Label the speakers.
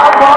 Speaker 1: Bravo!